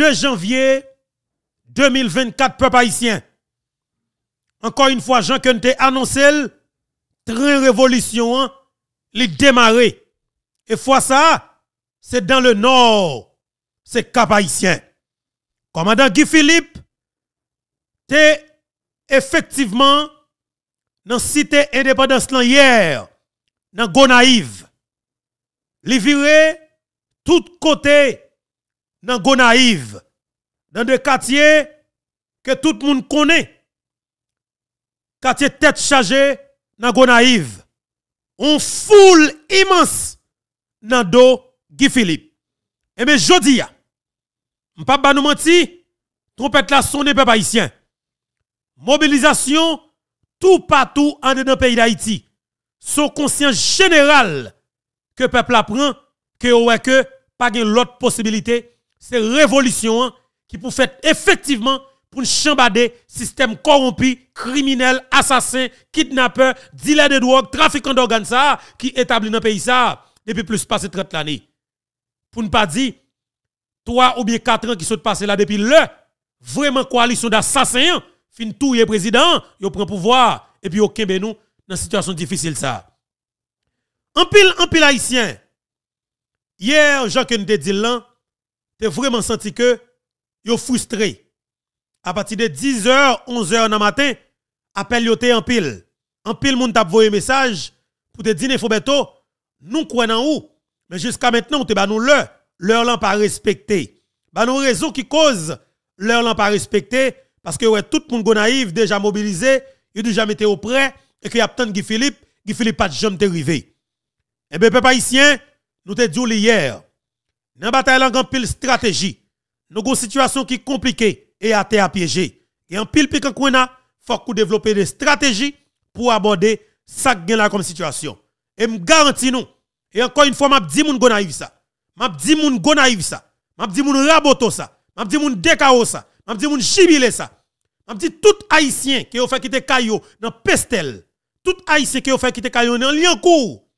2 janvier 2024, peuple haïtien. Encore une fois, Jean Kente annoncé, train révolution, hein, il démarré. Et fois ça, c'est dans le nord, c'est cap haïtien. Commandant Guy Philippe, t'es effectivement dans cité indépendance hier, dans Gonaïve. Li viré tout côté dans Gonaïve, dans des quartiers que tout le monde connaît. Quartier tête chargée dans Gonaïve. On foule immense dans do Guy Philippe. Et eh bien, jodi a, m'pa pas nous menti, trompette la sonne peuple haïtien. Mobilisation tout partout en dans le pays d'Haïti. Son conscience générale que le peuple apprend que ouais que pas l'autre possibilité, c'est révolution hein, qui pour faire effectivement pour chambader système corrompu, criminel, assassin, kidnappeur, dealer de drogue, trafiquant d'organes qui établit dans le pays ça depuis plus de 30 années. Pour ne pas dire 3 ou bien 4 ans qui sont passés là depuis le vraiment coalition d'assassins fin tout le président, il prend pouvoir et puis au nous dans une situation difficile ça. En pile en pile haïtien. Hier, Jean que nous dit là, tu vraiment senti que yo frustré. À partir de 10h, 11h dans matin, appel yo en pile. En pile moun t'a envoyé message pour te dire beto, nous croyons où? Mais jusqu'à maintenant, te ba l'heure, l'heure l'en pas respecté. Ba raison qui cause l'heure l'en pas respecté parce que ouais, tout monde naïf déjà mobilisé, il déjà mis au prêt et qu'il y a tant Guy Philippe, Guy Philippe pas de jamais arrivé. Eh bien, peuple haïtien, nous te dit hier, dans la bataille, en pile stratégie, nous avons une situation qui est compliquée et à terre piégée. Et en pile pique il faut qu'on développe des stratégies pour aborder ça là comme situation. Et me garantis nous, et encore une fois, m'a dit moun gonaïve ça. M'a dit moun gonaïve ça. M'a dit moun raboto ça. M'a dit moun dékao ça. M'a dit moun chibile ça. M'a dit tout haïtien qui a fait quitter Kayo dans Pestel. Tout haïtien qui a fait quitter Kayo dans Liancourt.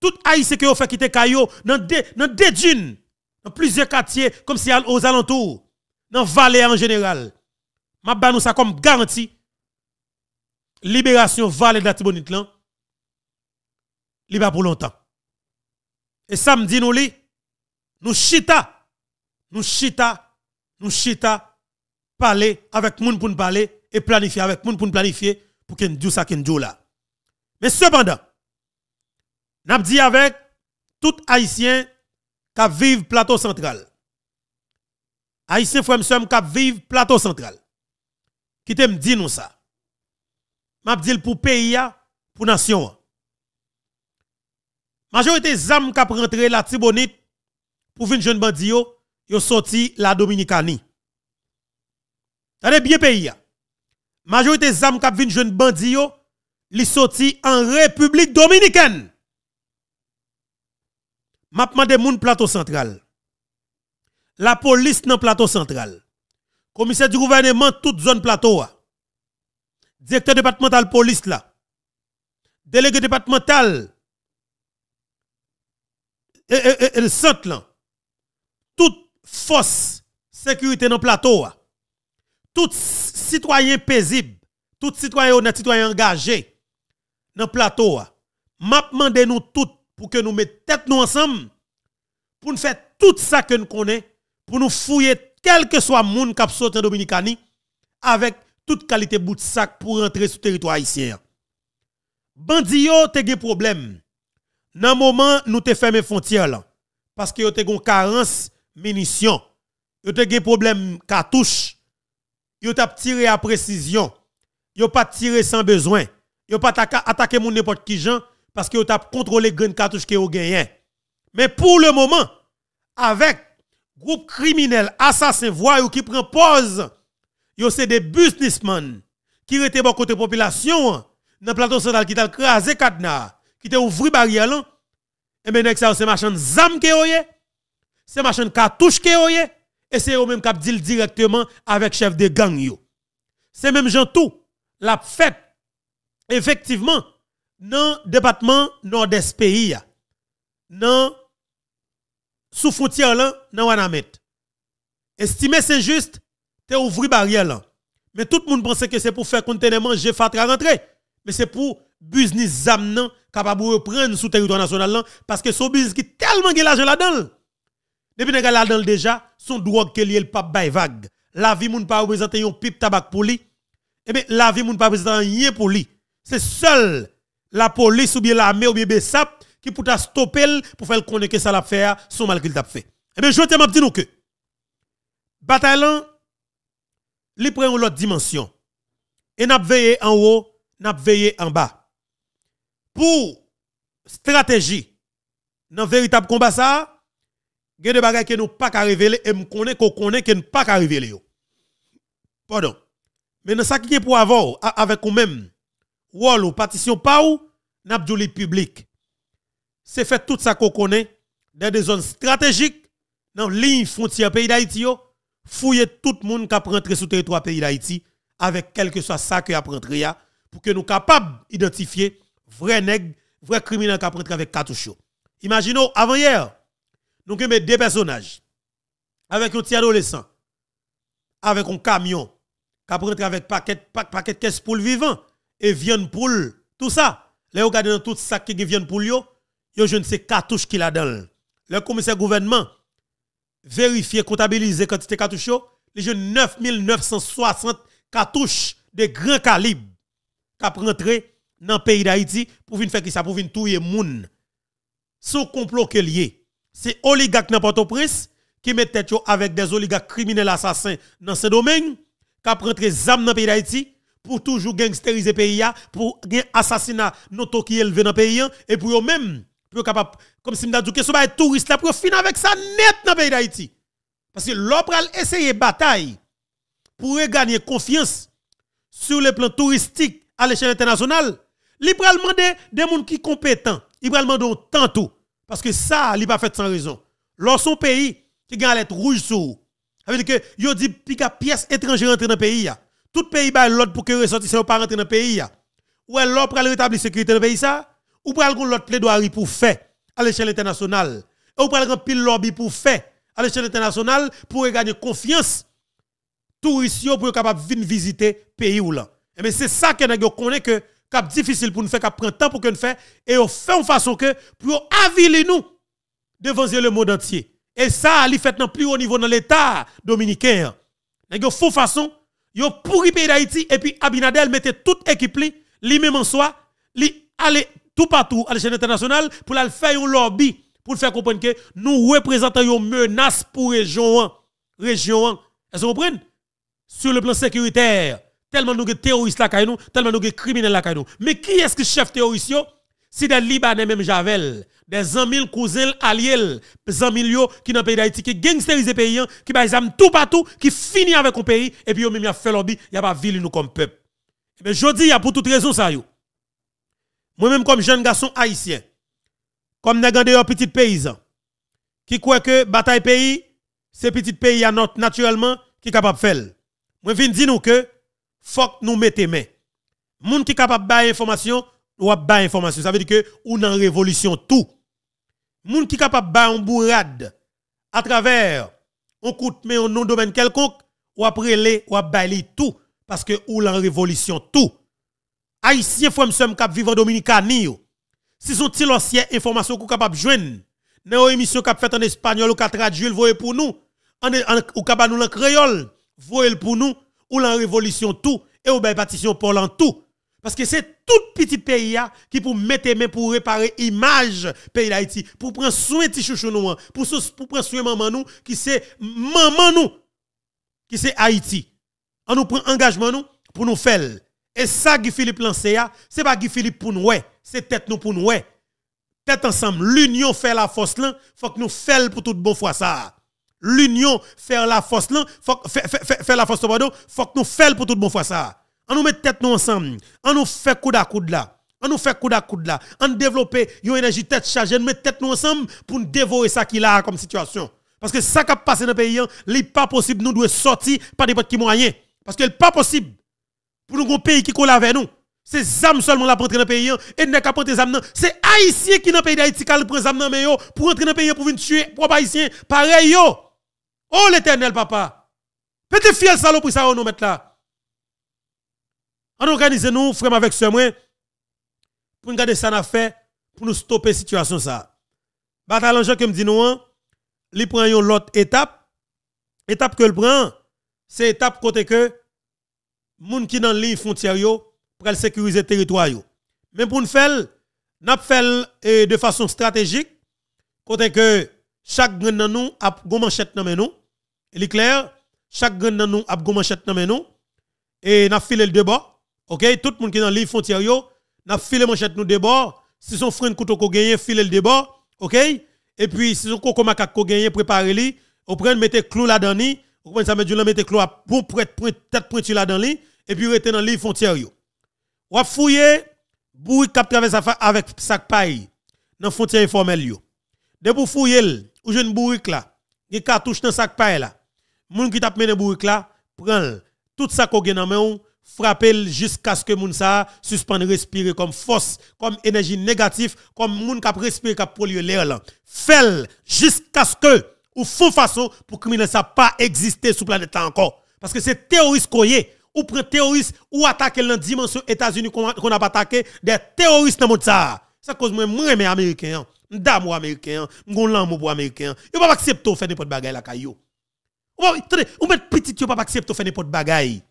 Tout haïtien qui a fait quitter Kayo dans dans dunes, dans plusieurs quartiers comme si aux alentours, dans vallée en général. M'a ba nous ça comme garantie libération vallée de la Tibonite pour longtemps. Et samedi nous nous chita nous chita nous chita parler avec moun pour nous parler et planifier avec moun pour nous planifier pour que nous ça nous là. Mais cependant n'a dit avec tout haïtien qui vivent plateau central. Haïtien frère monsieur qui vivent plateau central. Qui te dit nous ça? M'a dit pour pays pour nation. Majorité zam qui rentré la Tibonite pour venir jeune bandi yo, sorti la Dominicanie. Tade bien pays Majorité zam qui venir jeune bandi sorti en République dominicaine. M'a demandé moun plateau central. La police dans plateau central. Commissaire du gouvernement toute zone plateau. Directeur départemental police là. Délégué départemental et, et, centre là. Toute force sécurité dans plateau. Tout citoyen paisible, tout citoyen honnête, citoyen engagé dans plateau. M'a demandé nous toutes pour que nous mettions tête nous ensemble, pour nous faire tout ça que nous connaissons, pour nous fouiller quel que soit le monde qui a sauté en Dominicanie, avec toute qualité de sac pour rentrer sur le territoire haïtien. Bandio te des problème. Dans le moment nous te fermé frontières parce que te une carence munitions. Yo te des problème cartouche. Yo t'a tiré à précision. Yo pas tiré sans besoin. Yo pas attaqué mon n'importe qui gens parce que vous avez contrôlé les cartouches que vous gagné. Mais pour le moment, avec groupe criminel, assassin, voyou qui prend pause, yo c'est des businessmen qui étaient bon côté population dans le plateau central qui t'a crasé cadenas, qui t'a ouvert barrière. Et maintenant ça c'est machin zam que yoye, c'est machin cartouche que yoye et c'est eux même qui dit directement avec chef de gang yo. C'est même gens tout la fête effectivement dans le département nord-est pays, dans sous frontière là, dans Wanamet. Estimer c'est juste, tu ouvri barrière là. Mais tout le monde pense que c'est pour faire contenir manger fatra rentrer. Mais c'est pour business zam capable de reprendre sous territoire national là parce que son business qui tellement de l'argent là-dedans. Depuis que là-dedans déjà, son drogue que lié le pape bay vague. La vie moun pas représenter un pipe tabac pour lui. Eh bien la vie moun pas représenter rien pour lui. C'est seul la police ou bien l'armée ou bien BESAP qui peut stopper pour faire connaître que ça l'a fait son mal qu'il t'a fait. Eh bien je te dis que bataille li prend l'autre dimension. Et n'a veillé en haut, n'a veillé en bas. Pour stratégie dans véritable combat ça, il y a des bagages que nous pas qu'à révéler et nous connaît qu'on connaît que nous pas qu'à révéler. Pardon. Mais dans ça qui est pour avoir avec nous ou partition pas ou n'a public. C'est fait tout ça qu'on connaît dans des zones stratégiques dans ligne frontière pays d'Haïti fouiller tout le monde qui a rentré sur le territoire pays d'Haïti avec quel que soit ça qui a rentré pour que nous capables d'identifier vrai nègre, vrai criminel qui a rentré avec cartouche. Imaginons avant hier, nous avons deux personnages avec un petit adolescent avec un camion qui a rentré avec paquet paquet caisse pour le vivant et viande poule, tout ça. Là, regardez dans tout ça qui vient pour yo, yo je ne sais cartouche qu'il a dans. Le commissaire gouvernement vérifier, comptabiliser quantité cartouches, les jeunes 9960 cartouches de grand calibre qui rentré dans le pays d'Haïti pour venir faire ça, pour venir tuer moun. Son complot que lié. C'est oligarque dans Port-au-Prince qui met tête avec des oligarques criminels assassins dans ce domaine, qui rentré zam dans le pays d'Haïti pour toujours gangsteriser le pays, pour assassinat noto qui élevé dans pays, et pour eux-mêmes pour capable comme si m'da dit que ce pas touriste pour finir avec ça net dans le pays d'Haïti. Parce que l'opéra essayer bataille pour gagner confiance sur le plan touristique à l'échelle internationale, il demander des gens qui compétents, il va demander tant tout parce que ça il pas fait sans raison. Lorsqu'on pays qui gagne lettre rouge sur ça veut que yo dit pièce étrangère rentrer dans le pays Tout pays ba l'autre pour que ressortissants pas rentrer dans le pays Ou l'autre pour rétablir la sécurité dans le pays ça ou gon l'autre plaidoirie pour faire à l'échelle internationale. Ou pral gon pile lobby pour faire à l'échelle internationale pour gagner confiance touristes pour capable venir visiter pays ou là. Mais eh c'est ça que nous connaît que cap difficile pour nous faire cap prend temps pour que nous fait et on fait en façon que pour aviler nous devant le monde entier. Et ça li fait dans plus haut niveau dans l'état dominicain. Nèg font façon yo pourri pays d'Haïti et puis Abinadel mettait toute équipe li lui même en soi li aller tout partout à l'échelle internationale pour la faire un lobby pour faire comprendre que nous représentons une menace pour région. Région. Est-ce que vous comprenez? Sur le plan sécuritaire, tellement nous avons terroristes là, tellement nous avons criminels là. Mais qui est-ce que chef terroriste? Si des Libanais, même Javel, des amis cousins alliés, des amis qui dans le pays d'Haïti, qui gangsterisent les pays, qui exemple tout partout, qui finit avec un pays, et puis même a fait lobby, il n'y a pas ville nous comme peuple. Mais je dis, y a pour toute raison ça. Moi-même, comme jeune garçon haïtien, comme négandé un petit paysan, qui croit que bataille pays, c'est petit pays naturellement qui est capable de faire. Moi, je dire nous que faut que nous mettions main. Moun qui est capable de information, ou ba information. Ça veut dire que ou dans révolution tout. Moun qui capable de un bourrade à travers un coup de main dans domaine quelconque, ou après les ou tout parce que ou en révolution tout. Haïtien m'sem k'ap vivre en Dominicani Si son ti l'ancien information qu'on capable joindre dans émission qu'a fait en espagnol ou qu'a traduit voyez pour nous en, ou capable nous en créole voyez pour nous ou la révolution tout et ou ben partition pour l'en tout parce que c'est tout petit pays qui pour mettre main pour réparer image pays d'Haïti pour prendre soin de chouchou nous pour pour prendre soin maman nous qui c'est maman nous qui c'est Haïti on nous prend engagement nous pour nous faire et ça, Guy Philippe ce n'est pas Guy Philippe pour nous, c'est tête nous pour nous. Tête ensemble, l'union fait la force là, faut que nous fassions pour toute bonne fois ça. L'union fait la force là, faut faire la faut que nous fassions pour toute bonne fois ça. On nous met tête nous ensemble, on nous fait coup à coude là. On nous fait coup à coude là. On développe une énergie tête chargée, on met tête nous ensemble pour nous dévorer ça qu'il a comme situation. Parce que ça qui a passé dans le pays, il n'est pas possible nous devons sortir par des petits moyens. Parce que n'est pas possible pour nous un pays qui colle avec nous. C'est ZAM seulement la pour entrer dans le pays. Et n'est qu'à prendre âmes. C'est Haïtien qui dans le pays d'Haïti qui prend des âmes pour entrer dans le pays pour venir tuer pour Haïtien. Pareil. Oh l'éternel, papa. Petit fiel pour ça, on nous mettre là. On organise nous, frère avec ce pour nous garder ça n'a fait, pour nous stopper situation ça. Bataille que me dit nous, hein, il prend une autre étape. Étape que le prend, c'est étape côté que, moun qui dans ligne frontière yo, pour sécuriser le territoire. Mais pour nous faire, nous fait de façon stratégique, côté que chaque grain dans nous a une manchette dans nous. Il est clair, chaque grain dans nous a une manchette dans nous. Et nous filé le débat. OK, tout le monde qui est dans l'île frontière yo, n'a filé manchette nous débat. Si son frère couteau ko gagné, filé le débat. OK? Et puis si son coco macaque ko gagné, préparez li, ou prendre mettre clou là dedans ni, ou prendre ça mettre du mettre clou pour prêtre tête pointu là dedans li et puis rester dans l'île frontière yo. Ou fouiller boui cap traverse avec sac paille dans frontière informelle yo. De pour fouiller ou jeune bourrique là, qui cartouche dans sac paille là. Moun qui t'a mené bourrique là, prend tout ça qu'on dans main frapper jusqu'à ce que moun ça suspende respirer comme force, comme énergie négative, comme moun k'ap respirer k'ap polluer l'air là. Fait jusqu'à ce que ou font façon pour criminel ça pas exister sur planète encore parce que c'est terroriste koye ou prend terroriste ou attaquer dans dimension États-Unis qu'on a pas attaqué des terroristes dans monde ça. Ça cause moi moi mes américains, dame américain, m'gon l'amour pour américain. Yo pas accepter faire n'importe bagaille la caillou. Ou attendez, ou met petit yo pas accepter faire n'importe bagaille.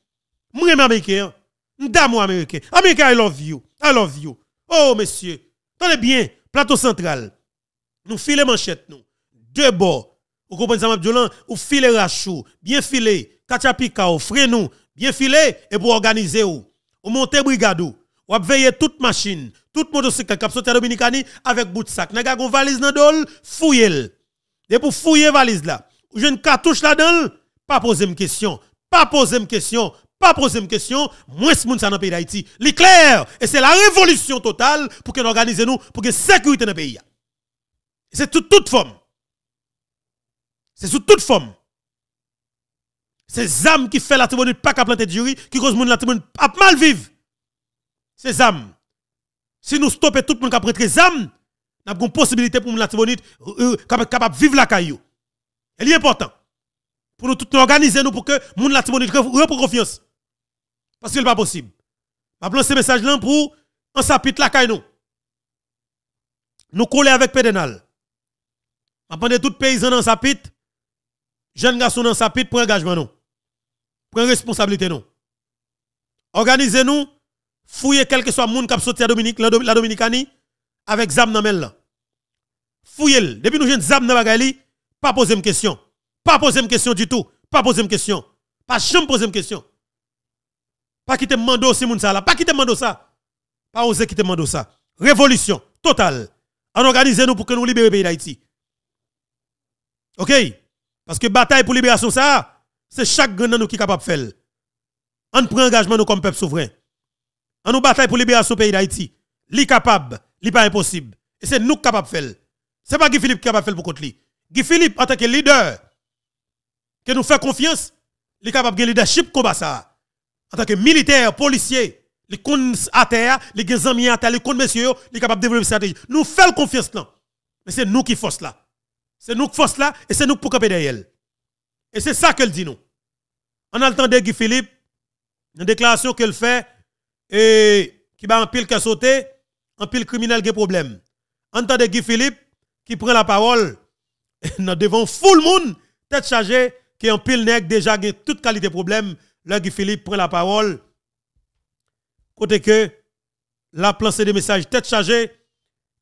Moi américain, dame américain. Américain I love you. I love you. Oh monsieur, tenez bien, plateau central. Nous filez manchette nous. Deux bords. Vous comprenez ça m'a ou filez rachou, bien filé, kacha pika ou nous bien filé et pour organiser ou. Ou monter brigade ou. Veiller toute machine, toute motocycle qui sorti Dominicani avec bout de sac. N'a gon valise dans dol, fouiller. Et pour fouiller valise là, ou une cartouche là-dedans, pas poser une question, pas poser une question, pas poser une question, moins ce monde dans le pays d'Haïti. L'éclair, et c'est la révolution totale pour que nous organisions nous, pour que sécurité dans le pays. C'est toute, toute forme. C'est sous toute forme. C'est âmes qui fait la tribune pas qu'à planter jury, qui cause la tribune à mal vivre. C'est âmes. Si nous stoppons tout le monde qui a prêté âmes, nous avons une possibilité pour la tribune euh, capable de vivre la caillou. Elle est important. Pour nous tous nous organiser nous pour que monde la tribune reprenne confiance. Parce que n'est pas possible. Je vais ce message là pour en sapit la caillou nous. Nous coller avec Pédénal. Je tout paysan dans sapit, jeune garçon dans sapit pour engagement nous. Prenez responsabilité nous. Organisez-nous, fouillez quel que soit le monde qui a sorti Dominique, la, Dominicanie avec zam dans là. Fouillez. Depuis nous jeunes zam dans bagali, pas poser une question. Pas poser une question du tout. Pas poser une question. Pas jamais poser une question. Pas quitter mando si moun ça là. Pas quitter mando ça. Pas oser quitter mando ça. Révolution totale. En organisez-nous pour que nous libérions le pays d'Haïti. OK? Parce que bataille pour libération ça, c'est chaque grand nous qui est capable de faire. On prend engagement nous comme peuple souverain. On nous bataille pour libérer ce pays d'Haïti. Li capable, li pas impossible. Et c'est nous capable de faire. C'est pas Guy Philippe qui est capable de faire pour contre lui. Guy Philippe, en tant que leader, qui nous fait confiance, il est capable de leadership combat ça. En tant que militaire, policier, les compte à terre, les amis à terre, les compte messieurs, il est capable de développer stratégie. Nous faisons confiance là. Mais c'est nous qui force là. C'est nous qui force là et c'est nous pour camper derrière. Et c'est ça qu'elle dit nous. On a Guy Philippe, une déclaration qu'elle fait, et qui va en pile qui a sauté, en pile criminel qui a problème. On entend Guy Philippe qui prend la parole devant full monde, tête chargée, qui en pile nègre déjà toute qualité problème. Là, Guy Philippe prend la parole. Côté que la lancé des messages tête chargée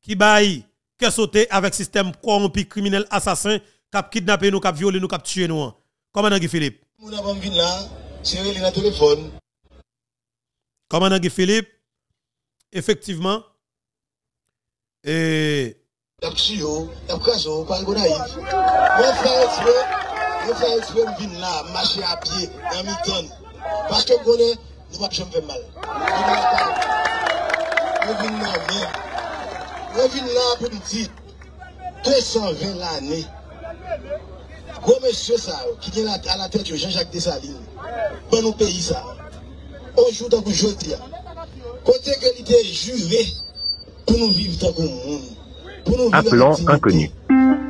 qui baille, qui sauté avec système corrompu, criminel, assassin, qui a kidnappé nous, qui a violé nous, qui a tué nous. Commandant Guy Philippe. Commandant Guy Philippe, effectivement, et. Parce que vous connaissez, nous ne jamais faire mal. Nous venons là, nous venons là pour nous dire 220 l'année. Gros monsieur ça, qui est à la tête de Jean-Jacques Dessalines, dans nos pays ça, on joue dans le jeu. Côté que l'idée juré pour nous vivre dans le monde. Pour nous vivre Appelant inconnu.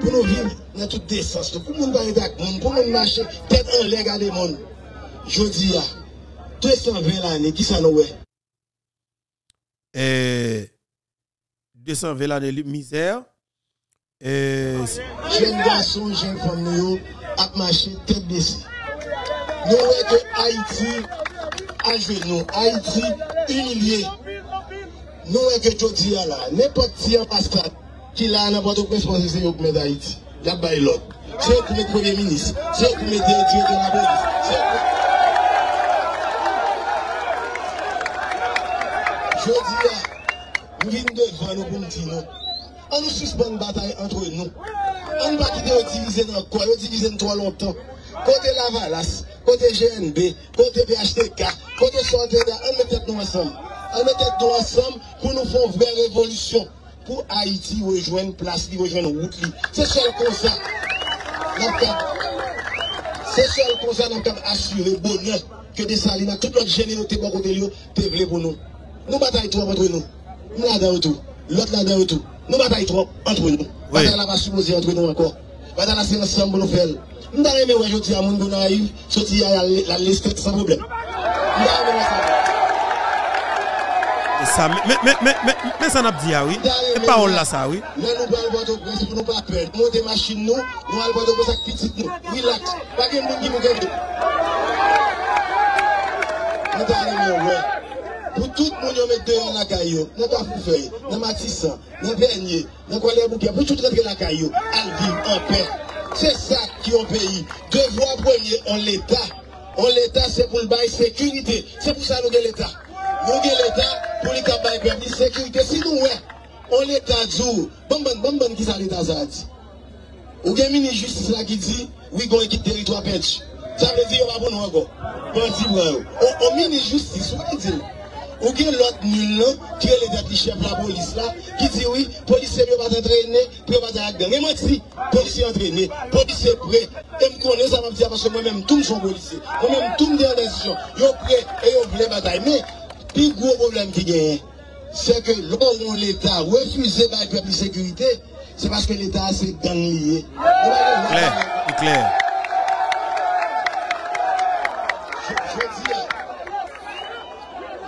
Pour nous vivre dans toute décence. Pour le monde va avec le monde, pour le monde marcher, tête en l'air, regarder le monde. Je dis, 220 l'année, qui ça nous est? Et 220 l'année misère. Et Jeune garçon, jeune femme, nous, à marcher tête baissée. Nous voyons que Haïti a genoux, Haïti humilié. Nous voyons que Jodi a là, n'importe qui en passe qui là, n'importe quoi, c'est c'est eux pas. C'est eux Premier ministre, c'est eux de la police, Jodi a, nous devant nous pour nous dire non. On nous suspend une bataille entre nous. On ne va quitter au diviser dans quoi, diviser trop longtemps. Côté Lavalas, côté GNB, côté PHTK, côté Santéda, on met tête nous ensemble. On met tête nous ensemble pour nous faire une vraie révolution. Pour Haïti rejoindre place, rejoindre route. C'est seul comme ça. C'est seul comme ça nous avons assuré le bonheur que des salines, toute notre générosité pour côté te voulait pour nous. Nous bataillons trop entre nous. Nous là dans tout. L'autre là dans tout. Nous bataillons trop entre nous. Bataille là pas supposé entre nous encore. Bataille là c'est ensemble nous faire. Nous n'avons aimé aujourd'hui à monde naïf, sortir à liste sans problème. Nous n'avons aimé ça. Et ça, mais, mais, mais, mais, mais ça n'a pas dit, ah oui. C'est parole là, ça, oui. Là, nous parlons pas de presse pour nous pas perdre. Nous, des machines, nous, nous allons pas de presse avec petite nous. Relax. Pas de monde qui nous gagne. Nous t'allons ouais. Pour tout la dans Colère Bouquet, pour tout rentrer la caillou, à vivre en paix. C'est ça qui est un pays. Devoir premier en l'État. En l'État, c'est pour le bail sécurité. C'est pour nou gen l'Etat pou li kabay perdi sekirite. Si nou we, on l'Etat zou, bonbon, bonbon ki sa l'Etat zadi. Ou gen mini justice la ki di, we gon ekip teritwa pench. Sa vle di yo wabon wago. Panti wago. Ou mini justice, ou gen di. Ou gen lot nul nan, ki e l'Etat li chef la polis la, ki di oui, polise mi yo bat entrene, pou yo bat ak gang. E man si, polise entrene, polise pre, e m konen sa m ap di apache mwen menm toum son polise, mwen menm toum de an desisyon, yo pre, e yo vle batay, men, plus gros problème qui gagne, c'est que l'on l'État refusé par le peuple de sécurité, c'est parce que l'État a ses gangs liés. Clair. Je, je dis,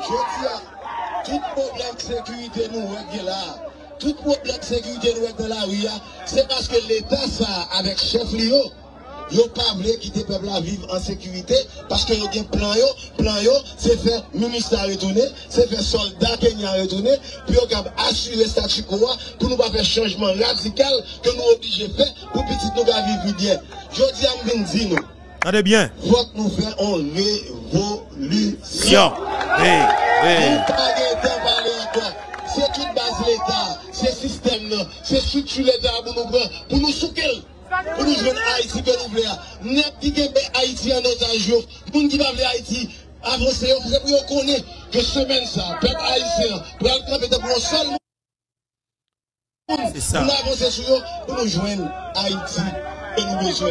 je dis, tout problème de sécurité nous là, tout problème de sécurité nous règle dans la rue, c'est parce que l'État, ça, avec chef Lio, Yo pas voulu quitter le peuple à vivre en sécurité parce que yo gen plan yo, plan yo, c'est faire ministre à retourner, c'est faire soldat Kenya à retourner, puis yo cap assurer statu quo pour nous pas faire changement radical que nous obligés de faire pour petit nous vivre bien. Je dis à m'vin nous, Attendez bien. faut que nous fassions une révolution. Hey, hey. C'est toute base l'État, c'est système là, c'est structure l'État pour nous prendre, pour nous souquer. Pour nous jouer Haïti que nous voulons. N'a qui Haïti en otage, moun qui va vouloir Haïti avancer, c'est pour qu'on connaît que semaine ça, peuple haïtien, pour aller camper pour un seul monde. C'est ça. Pour nous avancer sur eux, pour nous joindre Haïti et nous besoin.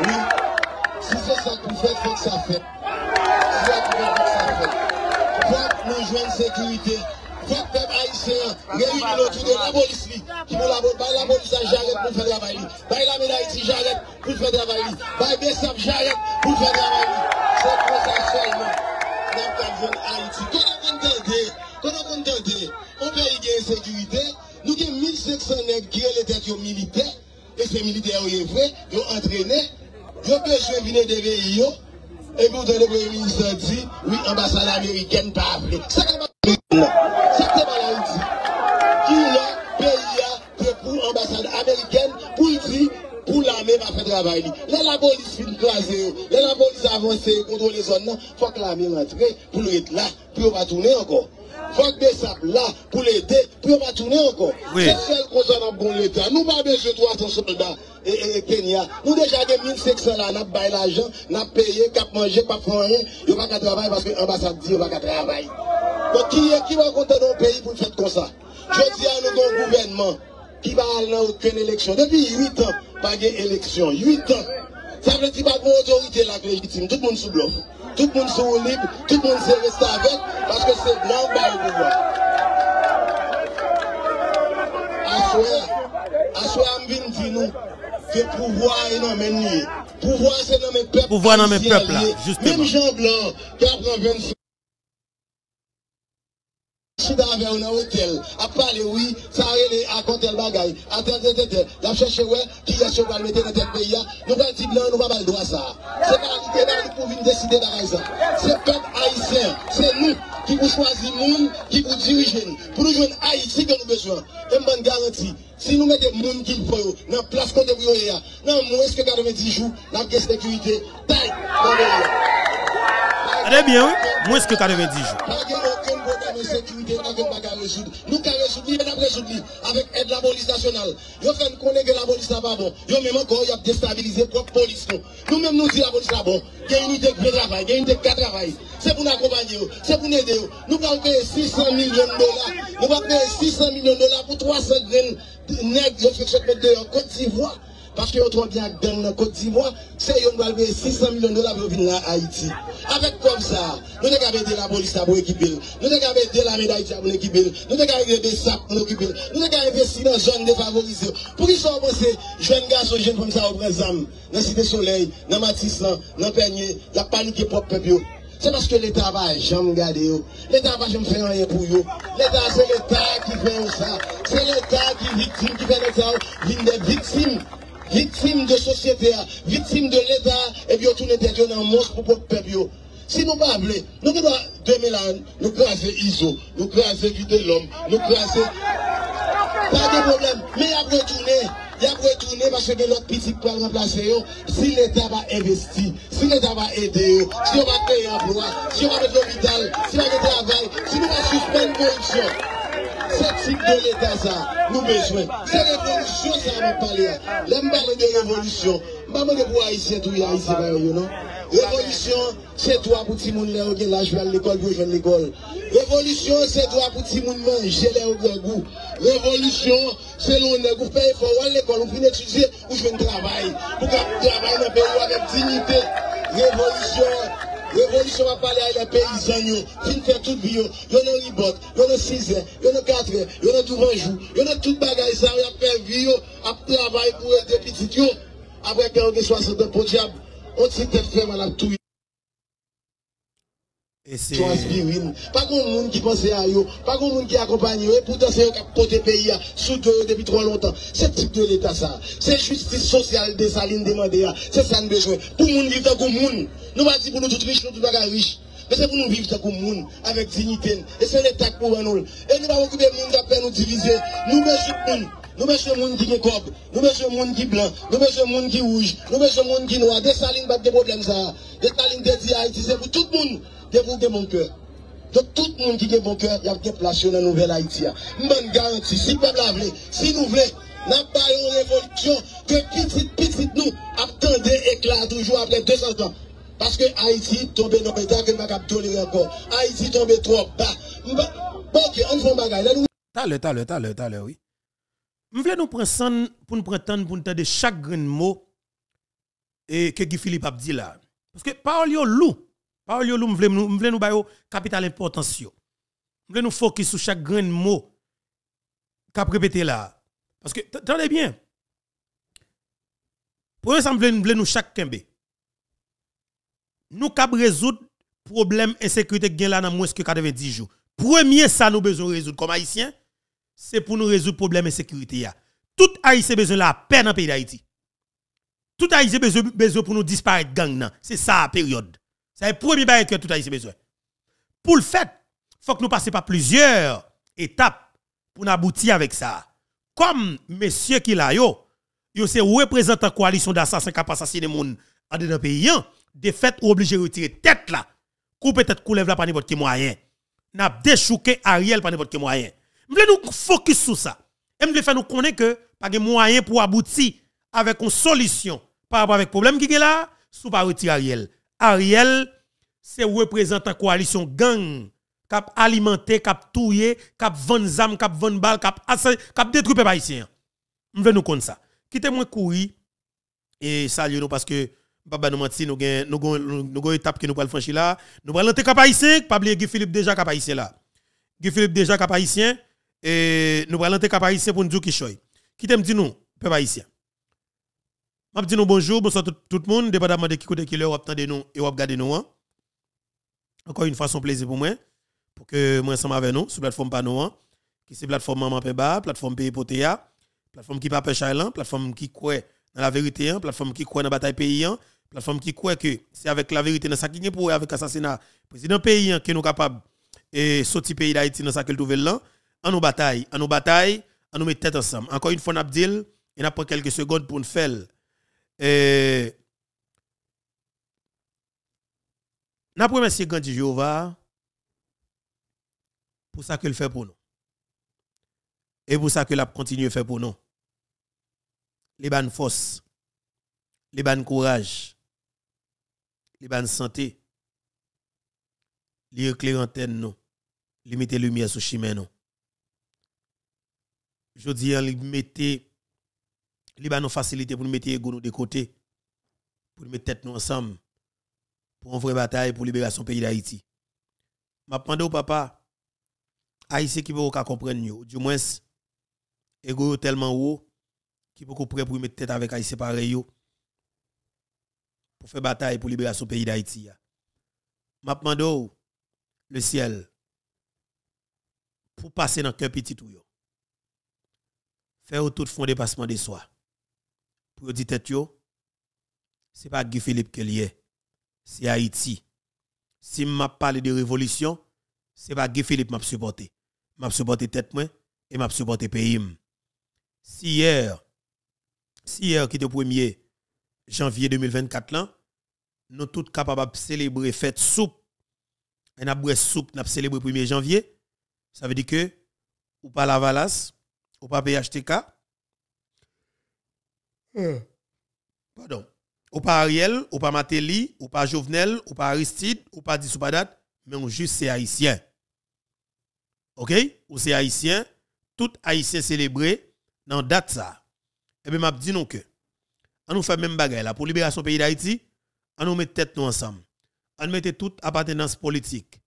Oui, si c'est ça que vous faites, faut que ça fait. Si c'est ça que vous faites, nou jwen sekurite. Fok pep haisyen, reyouni loutou de la bolis li, ki nou la bol, bay la bolis a jaret pou fè travay li, bay la mena iti jaret pou fè travay li, bay besap jaret pou fè travay li. Se pou sa solman, nan kap jwen Haiti. Konon kon tende, konon kon tende, ou peyi gen sekurite, nou gen 1500 neg kire le tet yo milite, e se milite yo ye vwe, yo entrene, yo pejwen vine de veyi yo, Et puis, le Premier ministre dit, oui, ambassade américaine pas appelé. Ça, c'est pas ça, l'Haïti. Qui est pays pour ambassade américaine, pour dire, pour l'armée va faire travail. Là, la police finit craser. Là, la police avance contrôle les zones. Il faut que l'armée rentre pour être là, puis on va tourner encore. Faut que Bessap là pour l'aider, va tourner encore. Oui. C'est seul qu'on s'en a bon l'État. Nous pas besoin de 300 soldats et, Kenya. Nous déjà avons 1500 là, avons payé l'argent, nous avons payé, cap manger, pas faire rien. Ils n'ont pas qu'à travailler parce que l'ambassade dit qu'ils n'ont pas qu'à travailler. Donc qui, est- qui va compter dans le pays pour faire comme ça? Je dis à nous un gouvernement qui va aller dans aucune élection. Depuis 8 ans, pas d'élection. 8 ans. Ça veut dire pas une autorité là qui est légitime. Tout le monde sous bluff. tout le monde sont libre, tout le monde s'est resté avec, parce que c'est blanc par Assoya, m'vin dit nous que pouvoir est dans mes Pouvoir c'est dans mes peuples. Pouvoir dans mes peuples là, justement. Même Jean Blanc qui a pris 25 suis avec un hôtel, à parler, oui, ça a à compter le bagage. Attends, attends, la cherche, ouais, qui est sur le mettre dans notre pays, nous allons dire blanc, nous va pas le droit ça. C'est pas l'idée pour venir décider de ça. C'est peuple haïtien, c'est nous qui vous choisir monde, qui vous diriger. Pour nous joindre Haïti que nous besoin. Et je vous garantis, si nous mettons des gens qui faut, dans la place qu'on devrait dans moins que 90 jours, nous avons sécurité, taille, dans le Allez bien, oui, moins que 90 jours. Nous avons résoudre, nous avons résoudre avec aide de la police nationale. Nous fait connaître la police n'est pas bon. Nous même encore, il a déstabilisé propre police. Nous-mêmes, nous disons la police bon. Il y a une unité de travail, il y de travail. C'est pour nous accompagner, c'est pour nous aider. Nous allons payer 600 millions de dollars. Nous allons payer 600 millions de dollars pour 300 graines nègres qui de Côte d'Ivoire. Parce que autrement bien dans la Côte d'Ivoire, c'est qui payer 600 millions de dollars pour venir à Haïti. Avec comme ça, nous avons aider la police pour équiper, nous avons aider la médaille pour équiper, nous avons aider des sacs pour équiper, nous avons investi dans la zone défavorisée. Pour qu'ils soient pensés, jeunes garçons, jeunes femmes, ça présent, dans la Cité Soleil, dans Matissan, dans Peigné, il a paniqué propre peuple. C'est parce que l'État va jamais garder. L'État va jamais faire rien pour eux. L'État, c'est l'État qui fait ça. C'est l'État qui est victime, qui fait ça. des victimes. Victimes de société, victimes de l'État, et puis tout tête dans monstre pour le peuple. Si nous ne pas nous devons demain nous craser ISO, nous craser vie de l'homme, nous craser. Pas de problème. Mais après retourner il a retourner parce que l'autre petit peut remplacer si l'État va investir, si l'État va aider, si on va créer un emploi, si on va mettre l'hôpital, si on va mettre travail, si on va suspendre corruption. Ce type de l'État, ça, nous besoin. C'est révolution, ça, parler. L'aime parler de révolution. Je ne sais pas haïtien, tout haïtien, non? Révolution, c'est toi pour tout le monde, là, je vais à l'école, pour jouer à l'école. Révolution, c'est toi pour tout le monde manger les goût. Révolution, c'est l'honneur. Vous payez pour à l'école, vous pouvez étudier, vous jouez un travail. Vous travailler dans le pays avec dignité. Révolution, va parler à les paysans, qui fait toute vie, il y a un ribot, il y a 6 heures, il y a 4 heures, il y a tout jour, il y a tout bagage, ça, il y a fait vie, à travail pour aider petits, après qu'il y a 60 ans pour diable, on s'est fait mal à tout. Et c'est. Pas grand monde qui pense à eux, pas grand monde qui accompagne eux, et pourtant c'est eux qui portent le pays sous deux depuis trop longtemps. C'est type de l'État ça. C'est justice sociale de Saline demandée. C'est ça nous besoin. Pour nous vivre comme monde. Nous pas dire pour nous tous riches, nous tous pas riches. Mais c'est pour nous vivre comme monde, avec dignité. Et c'est l'État pour nous. Et nous pas occuper le monde d'après nous diviser. Nous besoin monde. Nous besoin monde qui est cob, nous besoin monde qui blanc, nous besoin monde qui rouge, nous besoin monde qui noir. Des salines pas de problème ça. Des salines de Haïti, c'est pour tout le monde de vous de mon cœur. Donc tout le monde qui a bon cœur, il y a des places dans la nouvelle Haïti. Je garantis, si le peuple a voulu, si nous voulons, n'a pas une révolution que petit, petit nous attendez éclat toujours après 200 ans. Parce que Haïti tombe dans l'état que je ne tolérer encore. Haïti tombe trop bas. Ok, on fait un bagage. T'as le, t'as le, t'as le, oui. Je voulais nous prendre pour nous prendre pour nous entendre chaque mot et que Guy Philippe a dit là. Parce que parole loup. Parole yo loup, je voulais nous voulons nous capital importance yo. Je voulais nous focus sur chaque grain de mot qu'a répété là. Parce que attendez bien. Pour ça, je voulais nous chaque kembe. Nous cap résoudre problème insécurité qui là dans moins que 90 jours. Premier ça nous besoin résoudre comme haïtien c'est pour nous résoudre problème de sécurité. Tout Haïtien besoin la paix dans le pays d'Haïti. Tout Haïtien besoin, besoin pour nous disparaître gang. C'est ça la période. C'est le premier bail que tout Haïtien besoin. Pour le fait, il faut que nous passions par plusieurs étapes pour aboutir avec ça. Comme monsieur qui là yo, yo c'est représentant coalition d'assassins qui a assassiné gens en dedans pays, de fait ou obligé de retirer tête là. Couper tête coulève là par n'importe quel moyen. N'a déchouqué Ariel par n'importe quel moyen. Veux nous focus sur ça. Et je faire nous connaître que pas de moyen pour aboutir avec une solution par rapport avec problème qui est là, sous pas retirer Ariel. Ariel, c'est représentant coalition gang cap alimenté, cap touyer, cap vendre zam, cap vendre balle, cap cap détruire les haïtiens. Je veux nous connaître ça. Quittez moi courir et saluer nous parce que Papa nous menti, nous avons nous une étape que nous allons franchir là. Nous allons entrer cap haïtien, pas oublier Guy Philippe déjà cap haïtien là. Guy Philippe déjà cap haïtien et nous allons entrer cap haïtien pour nous dire qui choy. Qui t'aime dit nous, peuple haïtien. Dit nous bonjour, bonsoir tout, tout le monde, dépendamment de qui côté qui l'heure attendez nous et regarder nous. Hein. Encore une fois, un plaisir pour moi pour que moi ensemble avec nous sur plateforme Pano qui c'est plateforme Maman Pemba, plateforme Pays Potea, plateforme qui pas Chailan, plateforme qui croit dans la vérité, hein, plateforme qui croit dans la bataille pays, hein, plateforme qui croit que c'est avec la vérité dans ça qui est pour avec l'assassinat président pays hein, que nous capable et sortir pays d'Haïti dans ça que trouve là, en nous bataille, en nous bataille, en nous mettre tête ensemble. Encore une fois, Nabdil, il n'a pas quelques secondes pour nous faire. Et n'a pas remercier Gandhi Jéhovah pour ça qu'il fait pour nous. Et pour ça qu'il a continué à faire pour nous les bonnes force, les bonnes courage, les bonnes santé, les éclairer antenne nous, les lumière sur chemin nous. Je dis les mettre les bonnes facilité pour nous mettre ego nous de côté, pour nous mettre tête nous ensemble pour une vraie bataille pour libération pays d'Haïti. M'a demandé au papa haïtien qui veut comprendre du moins ego tellement haut qui beaucoup prêt pour mettre tête avec Haïti pareil pour faire bataille pour libérer son pays d'Haïti. M'a demandé le ciel pour passer dans le cœur petit tout. Faire tout fond dépassement de soi. Pour dire tête c'est pas Guy Philippe qui est, c'est Haïti. Si m'a parlé de révolution, c'est pas Guy Philippe m'a supporté. M'a supporté tête moi et m'a supporté pays. Si hier si hier qui était 1er janvier 2024 là, nous tous capables de célébrer fête soupe. Et nous soupe, nous célébrer 1er janvier. Ça veut dire que ou pas la Valas, ou pas PHTK. Euh. Pardon. Ou pas Ariel, ou pas Matéli, ou pas Jovenel, ou pas Aristide, ou pas Dissoupadat, mais on juste c'est haïtien. OK? Ou c'est haïtien, tout haïtien célébré dans date ça. Et eh bien, m'a dit non que, on nous fait même bagaille là, pour libération pays d'Haïti, on nous met tête nous ensemble. On mette toute appartenance politique,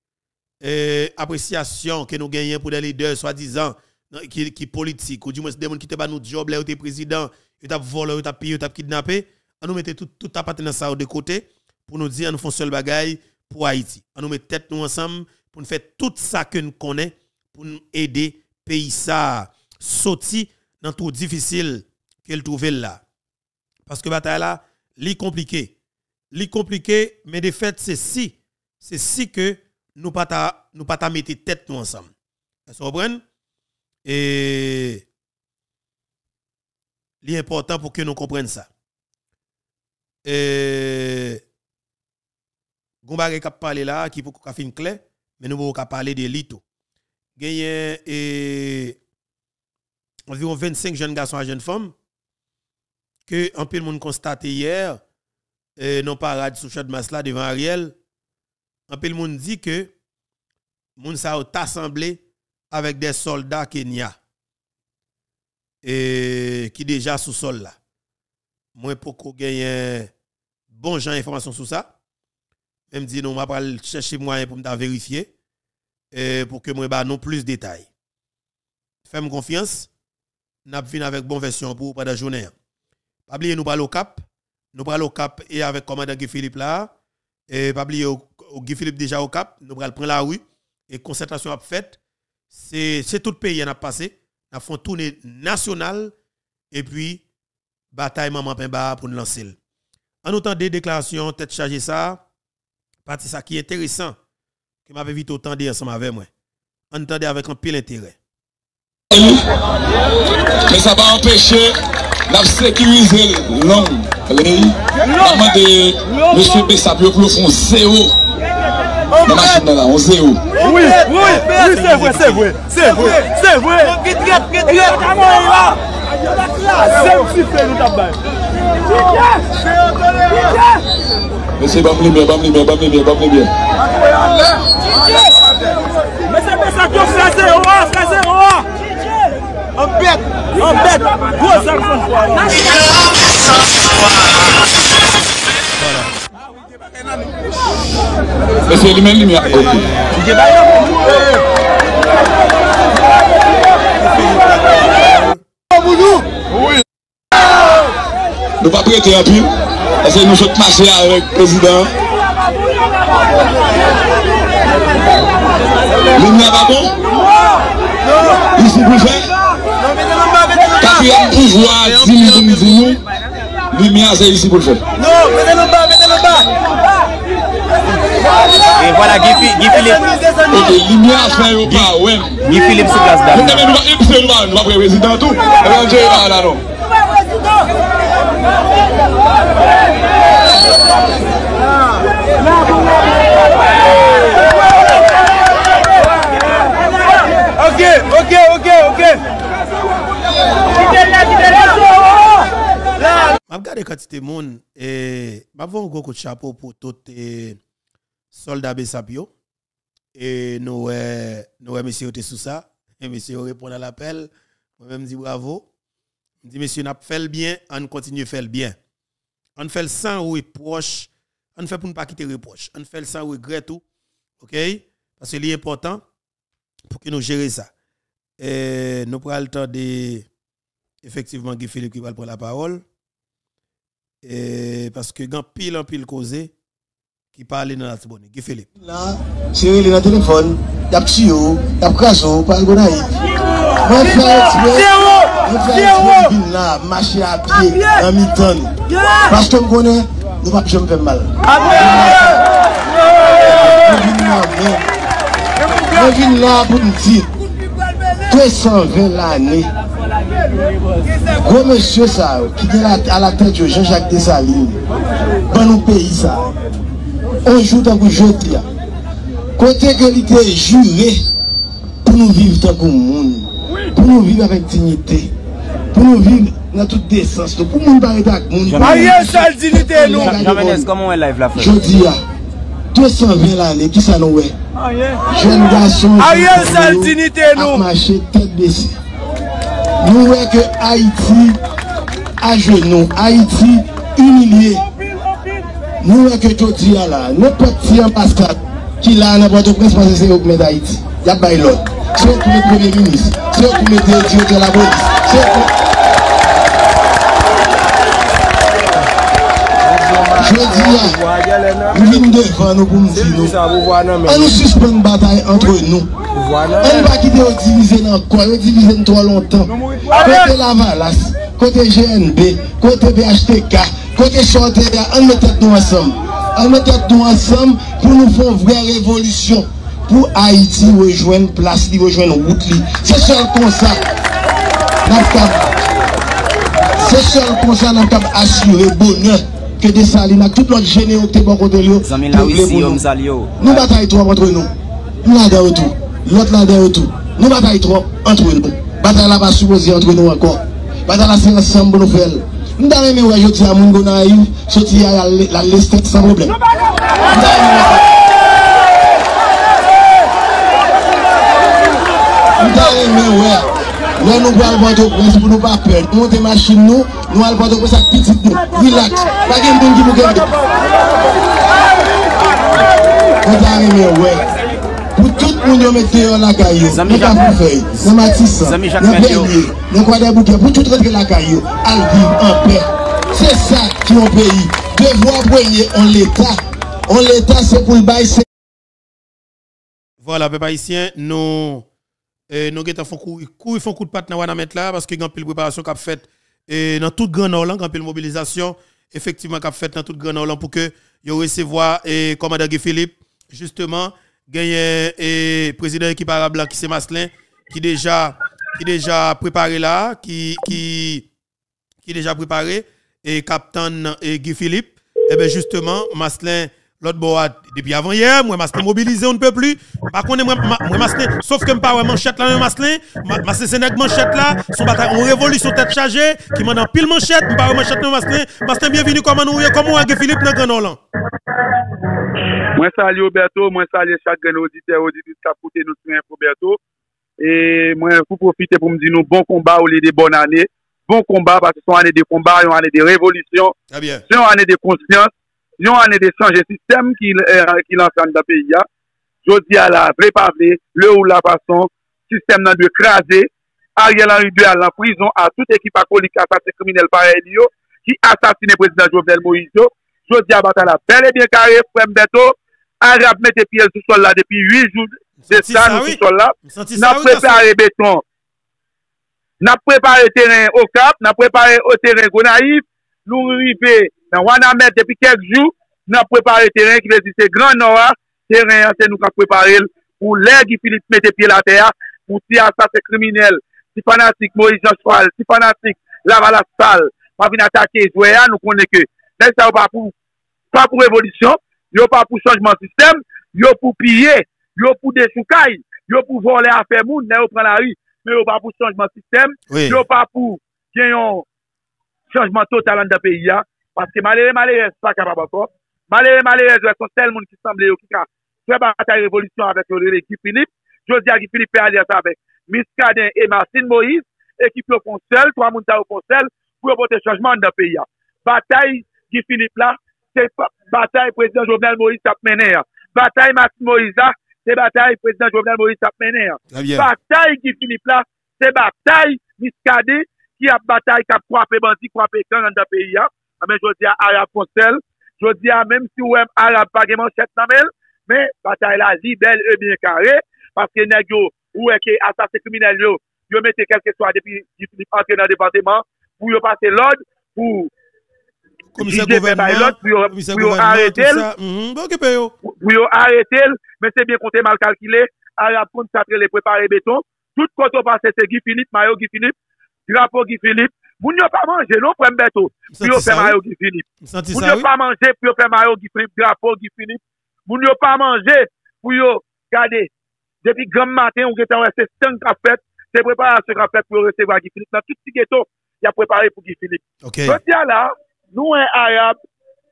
et appréciation que nous gagnons pour des leaders soi-disant qui, qui politiques, ou du moins des gens qui te nous job, là, ou président, ils t'a volé, ils t'a pillé, ils t'a kidnappé, on nous mette toute, toute appartenance ça de côté pour nous dire, nous fait seul bagaille pour Haïti. On nous met tête nous ensemble pour nous faire tout ça que nous connaissons pour nous aider pays ça sorti dans tout difficile qu'elle trouve là. Parce que bataille là, li compliqué. Li compliqué, mais de fait, c'est si. C'est si que nous pas nous pas mettre tête nous ensemble. Vous comprenez? Et l'important pour que nous comprenions ça. Et Gombare qui parlé là, qui peut faire clé, mais nous pouvons parler de l'ito. Gagné et environ 25 jeunes garçons et jeunes femmes que un peu le monde constaté hier euh, non parade sous de masse là devant Ariel un peu le monde dit que moun ça a assemblé avec des soldats Kenya et qui déjà sous sol là moi pour qu'on gagne bon gens information sur ça même dit non m'a pas chercher moyen pour me vérifier et pour que moi ba non plus de détails fais-moi confiance n'a venu avec bonne version pour pendant la journée pas oublier nous parler au cap. Nous parlons au cap et avec commandant Guy Philippe là. Et pas oublier Guy Philippe déjà au cap. Nous prendre la rue. Et concentration a fait. C'est tout le pays qui a passé. Nous avons tournée nationale. Et puis, bataille Maman Pemba pour nous lancer. En autant des déclarations, tête chargée ça. Parti ça qui est intéressant. Que m'avait vite autant ensemble avec moi. Entendez avec un pile intérêt. Mais ça va empêcher la sécuriser l'homme. De M. Bessap pour le fond zéro. On sait où. Oui, oui, oui, c'est vrai, c'est vrai, c'est vrai, c'est vrai. Retraite, retraite. Sem sifle nou tabay. Mese bam li mè, bam li mè, bam li mè, bam li mè. Mese mese kyo frase owa, frase owa. Anbet, anbet, gwo zan kon fwa. Voilà. Ese li men li mi akote. Nou pa prete api, ese nou sot mase avèk prezident. Li mi avabon? Li si pou fè? Kati yon pouvoi di li di nou, li mi ase li si pou fè. E wala Gifilip Mwen a fè yo pa wèm Gifilip sou plas dam Mwen temen nou va epse nou an Nou apre rezidantou E mwen jè yon ala nou Nou va rezidantou La pou mwen Ok, ok, ok, ok. Kitè la, kitè la Mwen gade katite moun eh, Mwen voun go kout chapo pou tout E soldats Bessapio. Et nous, nous, monsieur, était sous ça. Et monsieur répond à l'appel. Moi-même, dis bravo. Je dis, monsieur, on a fait le bien, on continue à faire le bien. On fait le sans reproche. On fait pour ne pas quitter reproche. On fait le sans regret tout. OK? Parce que c'est important pour que nous gérions ça. Et nous prenons le temps de. Effectivement, Guy Philippe qui va prendre la parole. Et parce que quand pile en pile causé qui parle dans la tibonne. Guy Philippe. Là, c'est le téléphone, il y a tuyau, il y a crasso, pas le gonaï. Là, marcher à pied, en mi-temps. Parce que je connais, nous pas je me faire mal. Je viens là, pour me dire, 220 l'année, gros monsieur ça, qui est à la tête de Jean-Jacques Dessalines, dans nos pays ça, anjou tan kou joti ya. Kote ke li te jure pou nou viv tan kou moun. Pou nou viv avèk dignite. Pou nou viv nan tout desans. Pou moun bare tak moun. Aye chal dignite nou. Jamenez, koman wè live la fè? Joti ya. 220 l'anè, ki sa nou wè? Jwen gason. Aye chal dignite nou. Akmache, tèt besi. Nou wè ke Haiti a jenon. Haiti, unilye. Nous que Jodi là, n'importe qui ambassade qui là n'importe prince parce que c'est eux qui mettent Haïti. Il y a pas l'autre. C'est le premier ministre. C'est mettent le directeur de la police. Je dis nous venons devant nous pour nous dire nous. On nous suspend une bataille entre nous. On va quitter au diviser dans quoi On diviser trop longtemps. Côté Lavalas, côté GNB, côté BHTK, côté Chanteria, on met tête nous ensemble. On met tête nous ensemble pour nous faire une vraie révolution. Pour Haïti rejoindre place, rejoindre route. C'est seul comme ça. C'est seul comme ça nous capable assurer bonheur que des salines avec tout notre est bon côté lui. Nous bataillons trop entre nous. Nous derrière tout. L'autre derrière tout. Nous bataillons trop entre nous. Bataille là pas supposé entre nous encore. Bataille là c'est ensemble nous faire. Mda mè mè wè joti a moun gona yu, soti a la lestek san problem. Mda mè mè wè. Mda mè mè wè. Wè nou gwa albato pres pou nou pa per. Nou te machin nou, nou albato pres ak pitit nou. Relax. Pake mdoun ki mou gen de. Mda mè mè wè. Nous avons aimé ouais. Pour tout le monde qui met dehors la caillou, Zami nous pas Jacques- pour faire. Nous Matisse, Zami Jacques nous Melio. Bernier, nous quoi des bouquets, pour tout rentrer la caillou, à vivre en paix. C'est ça qui est un pays. Devoir premier en l'État. En l'État, c'est pour le bail, c'est Voilà, peuple haïtien, nous, euh, nous avons fait coup, coup, font coup de patte dans la mettre là parce que quand pile préparation qu'a fait euh, dans toute Grand Nord, quand pile mobilisation, effectivement qu'a fait dans toute Grand Nord pour que yo recevoir et commandant Guy Philippe justement gagné et président équipe arabe là qui c'est Maslin qui déjà qui déjà préparé là qui qui qui déjà préparé et capitaine et Guy Philippe. Et bien justement Maslin l'autre boîte depuis avant hier moi Maslin mobilisé on ne peut plus par contre moi ma- moi Maslin sauf que me pas manchette là Maslin Ma- Maslin c'est nèg manchette là son bataille en révolution tête chargée qui m'a dans pile manchette me pas manchette même Maslin Maslin bienvenue comment nous comment Guy Philippe dans Grand Orlan Mwen salye Roberto, mwen salye chak gen auditeur, auditrice kap koute nou sou Info Roberto. E mwen pou profite pou mdi nou bon komba ou li de bon ane. Bon komba, parce son ane de komba, yon ane de très bien son ane de konsyans. yon ane de chanje sistem ki, eh, ki lansan da peyi ya, jodi ala vle pa vle, le ou la fason, sistem nan dwe krasè, a rye lan yu dwe ala prison, a tout ekip akolik asase kriminel pare li yo, ki asasine prezident Jovenel Moïse. Yo, jodi a bata la bel e bien kare, fwem beto, a rap mette piye sou sol la depi 8 jou de sa nou sou sol la, nan prepare beton, nan prepare teren Okap, nan prepare o teren Gonaif, nou rive Nan wana met depi kek jou, nan prepare teren ki vezi se gran noa, teren an se nou ka prepare pou lè ki Filip mette pi la teya, pou ti asase kriminel, si fanatik Moïse Joshua, si fanatik Lavala Sal, pa vin atake Joya, nou konen ke. Nè sa ou pa pou, pa pou revolisyon, yo pa pou chanjman sistem, yo pou piye, yo pou desoukay, yo pou vole afe moun, nè yo pran la ri, men yo pa pou chanjman sistem, oui. yo pa pou genyon chanjman totalan da peyi ya, Paske malere malere se pa kapab. Malere malere jwè son sel moun ki samble yo ki ka fè batay revolisyon avèk yo lè ekip Filip. Jodi a ki Filip pe alè sa avèk Miskaden e Marcin Moïse. Ekip yo kon sel, 3 moun ta yo kon sel, pou yo pote chanjman da peyi ya. Batay ki Filip la, se batay prezident Jovenel Moïse tap menè ya. Batay Marcin Moïse la, se batay prezident Jovenel Moïse tap menè ya. Batay ki Filip la, se batay Miskaden ki ap batay kap kwape bandi, kwape kan an da peyi ya. Ah, Amen, jodi a Arab Fonsel, jodi a menm si ou em Arab bageman chet namel, men batay la li bel e bin kare, paske neg yo ou eke asase kriminel yo, yo mette kelke swa depi entre nan departement, pou yo pase lod, pou komise gouvernement, pou yo arete l, pou yo arete l, men se bien konte mal kalkile, Arab Fonsel apre le prepare beton, tout koto pase se Guy Mayo Guy Philippe, drapo Guy Moun yo pa manje, nou prem beto, pou yo fe mayo ki Filip. Moun yo pa manje, pou yo fe mayo ki Filip, drapo ki Filip. Moun yo pa manje, pou yo, gade, depi gram maten, ou getan wese 5 kapet, se prepara se kapet pou yo reseva ki Filip. Nan tout si geto, ya prepare pou ki Filip. Okay. Se diya la, nou en Arab,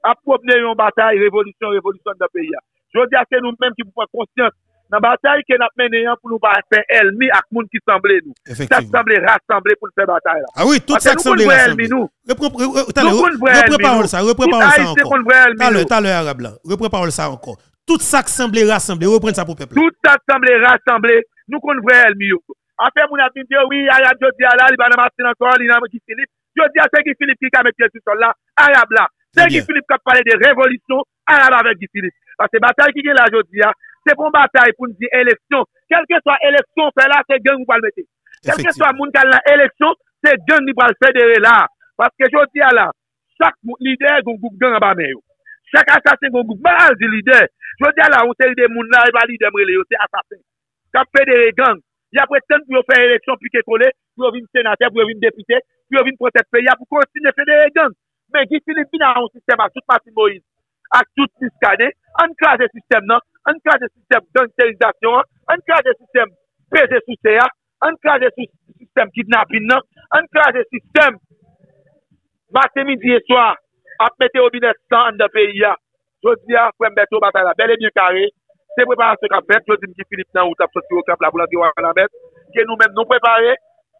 ap propne yon batay, revolisyon, revolisyon da peya. Je diya se nou menm ki pou pa konsyans, nan batay ke nap menen yan pou nou ba fè elmi ak moun ki semble nou. Sa semble rassemble pou nou fè batay la. Ah oui, tout sa semble rassemble. Repreparol sa, repreparol sa ankon. Talè, talè Arab la, repreparol sa ankon. Tout sa semble rassemble, repren sa pou peple. Tout sa semble rassemble, nou kon vre elmi yo. Afè moun apin diyo, oui, Arab jodi ala, li banan masin ankon, li nan mou ki Filip. Jodi a se ki Filip ki ka metye sou sol la, Arab la. Se ki Filip ka pale de revolisyon, Arab avek ki Filip. Pase batay ki gen la jodi a, se pon batay pou nou di eleksyon. Kelke swa eleksyon fè la, se gen nou pal mette. Kelke swa moun kal nan eleksyon, se gen nou pal federe la. Paske jodi a la, chak lider goun goup gen an ba men yo. Chak asasen goun goup, mal di lider. Jodi a la, ou se lider moun nan, e ba lider mrele yo, se asasen. Kap federe gen, ya preten pou yo fè eleksyon pi ke kole, pou yo vin senatè, pou yo vin depite, pou yo vin protèp pe, ya pou kontine federe gen. Men, ki Filipina an sistem ak tout Martin Moïse, ak tout Niskade, an krasè sistem nan, an ka de sistem danterizasyon, an ka de sistem peze sou seya, an ka de sistem kidnapin nan, an ka de sistem matemi diye swa ap mette obinet san an da peyi ya. Jodi ya, fwem beto batay la, bel e bien kare, se prepara se kap bet, jodi mki Filip nan ou tap soti ou kap la boulan diwa an la bet, ke nou men nou prepare,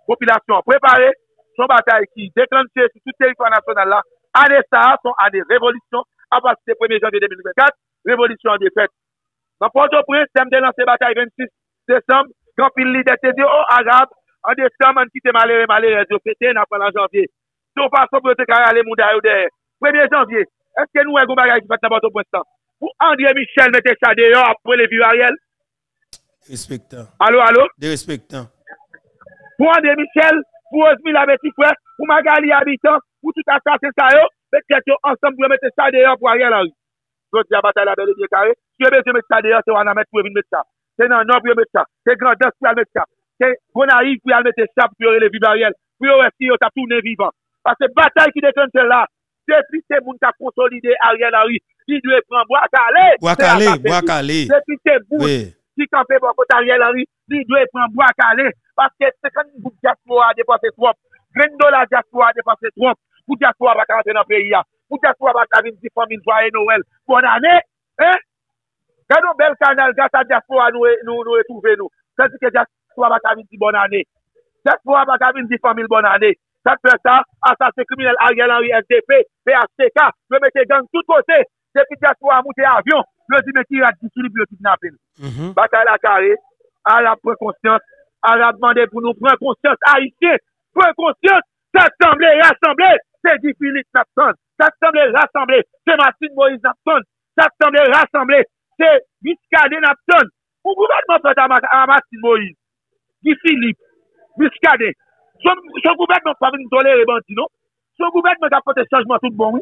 popilasyon prepare, son batay ki deklanche sou tout teritwa nasyonal la, ane sa, son ane revolisyon, apas se 1 janvye 2024, revolisyon de fet, Nan Port-au-Prince, temde lan se batay 26 Desem, kampil li dete di, oh Arab, an Desem an kite malere malere, yo fete nan palan janvye. Sou fason pou yo te kare ale moun da yo de. Premye janvye, eske nou e gou bagay ki pat nan Port-au-Prince tan? Ou André Michel mette sa deyo apre le viw Ariel? Respektan. Alo, alo? De respektan. Pou André Michel, pou Osmi la beti kwe, pou Magali Abitan, pou tout asase sa yo, mette sa yo ansam pou mette sa deyo apre Ariel anri. Jodi a batay la beli diye kare, siye beze met sa deyo, se wana met pou evin met sa. Se nan nop yo met sa, se grandans pou al met sa. Se gona pou al met sa pou yo rele vivaryel. pou yo wesi yo ta toune vivan. Pase batay ki dekante la, depi se moun ta konsolide a riyen a ri, li dwe pran Boakale. Boakale, Boakale. Depi se moun ki kanpe bokot a riyen a ri, li dwe pran Boakale. Pase se kan moun jaspo a depase trop, gren do la jaspo a depase trop, moun jaspo a bakante nan peyi ya. Ou te kou abat avin di famin jwa e Noel. Bon ane, eh? Gado bel kanal gata diaspora nou e, nou, nou e touve nou. Sa di ke diaspora abat avin di bon ane. Diaspora abat avin di famin bon ane. Sa te fè sa, asase kriminel Ariel Henry SDP, PHTK, le mette gang tout kote. Depi diaspora moute avyon, le di mette irat di souli bioti dina pen. Mm -hmm. Bata la kare, a la pren konsyans, a la demande pou nou pren konsyans, a ite, pren konsyans, s'assemble, rassemble, se di Filip Napsan. ça semble rassembler, c'est Martine Moïse Napton, ça semble rassembler, c'est Biscadé Napton. Ou gouvernement fait à Martine Moïse, Guy Philippe, Biscadé, son, son gouvernement pas venir tolérer bandit, non? Son gouvernement a porté changement tout bon, oui?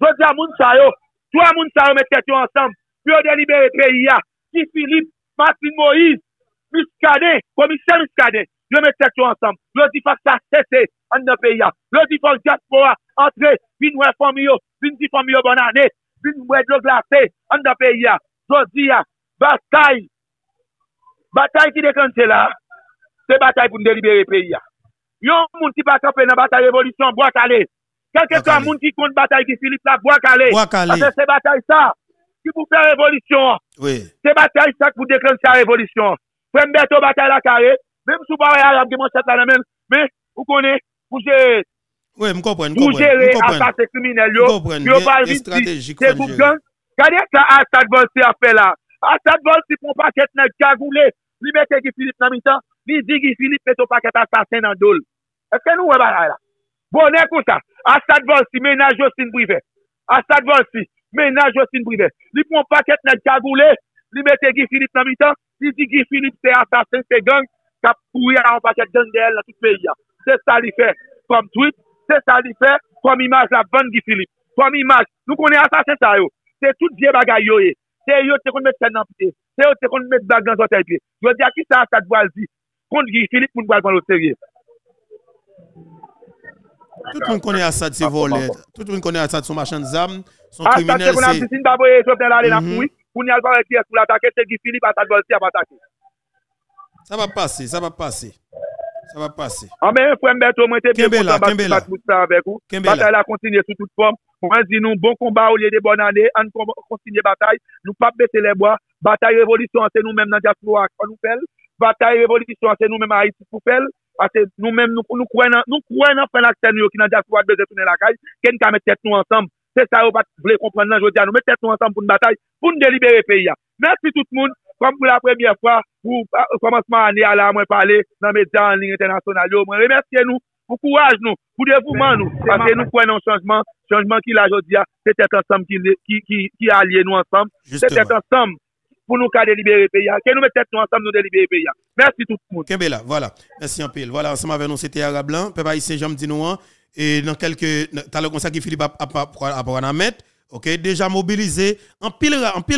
Je dis à Mounsayo, trois Mounsayo mettent tête ensemble, puis on délibéré pays, Guy Philippe, Martine Moïse, Biscadé, commissaire Biscadé, je mets tête ensemble. Le di fak sa sese an nan peya. Le di fak diaspora entre vin wè fòmiyo, vin di fòmiyo bon anè, vin wè dlo glase an nan peya. Jodi ya, batay, batay ki dekante la, se batay pou n delibere peya. Yon moun ki baka pe nan batay revolisyon, boak ale. Kelke sa moun ki kont batay ki Filip la, boak ale. Ase se batay sa, ki pou fè revolisyon. Oui. Se batay sa ki pou dekante sa revolisyon. Prembe to batay la kare, Mèm sou ba wè Arab gen manchet la nan men, mè, ou konè, pou jè, pou jè re asase kriminel yo, yo bal viti, se pou gang, kade sa Asad Volsi a fè la? Asad Volsi pou paket nan kagoule, li bete ki Filip nan mitan, li di ki Filip meto paket asase nan dole. Eske nou wè ba la la? Bonè kouta, Asad Volsi menaj Jocelyne Brivet, Asad Volsi menaj Jocelyne Brivet, li pou paket nan kagoule, li bete ki Filip nan mitan, li di ki Filip se asase, se gang, kap kouye an paket gandel nan tout peyi an. Se sa li fe kom tweet, se sa li fe kom imaj la ban Guy Philippe. Kom imaj, nou konen asasen sa yo. Se tout diye bagay yo e. Se yo te kon met ten nan pite. Se yo te kon met bagan zotay pite. Yo di a ki sa sa dwal di. Kont Guy Philippe moun dwal ban lo serye. Tout moun konen Asad se volet. Tout moun konen Asad son machan zam. Son kriminel se... Asad se konen am si sin baboye, sop den lale nan koui. Mhm. Kouni alba wè ki es pou l'atake, se Guy Philippe Asad volti ap atake. Ça va passer, ça va passer. Ça va passer. En même frère Mberto, moi, j'étais bien content battre ça avec vous. Bataille a continué sous toute forme. Moi, je dis nous, bon combat au lieu de bonne année. On continue bataille. Nous pas baisser les bois. Bataille révolution, c'est nous-mêmes dans la diaspora qu'on nous fait. Bataille révolution, c'est nous-mêmes à Haïti pour faire. Parce que nous-mêmes, nous, croyons, nous dans faire nous, qui dans la diaspora de tourner la caille. Qu'est-ce qu'on mettre tête nous ensemble? C'est ça, vous voulez comprendre, je dis à nous, tête nous ensemble pour une bataille, pour nous délibérer le pays. Merci tout le monde. Comme pour la première fois, pour euh, commencement année, à la, moi, parler dans les médias en ligne internationale, yo, moi, remerciez nous, pour courage nous, pour dévouement nous, parce que nous dans le changement, changement qui, là, je c'est être ensemble qui, qui, qui, qui a allié nous ensemble, c'est être ensemble pour nous délibérer le pays. Que nous mettons nous ensemble, nous délibérer le pays. Merci tout le monde. Kembela, voilà. Merci un pile. Voilà, ensemble avec nous, c'était haïtien, j'aime dire nous, hein. Et dans quelques, t'as le conseil qui Philippe a, a, a, a, OK? Déjà mobilisé. En pile, en pile,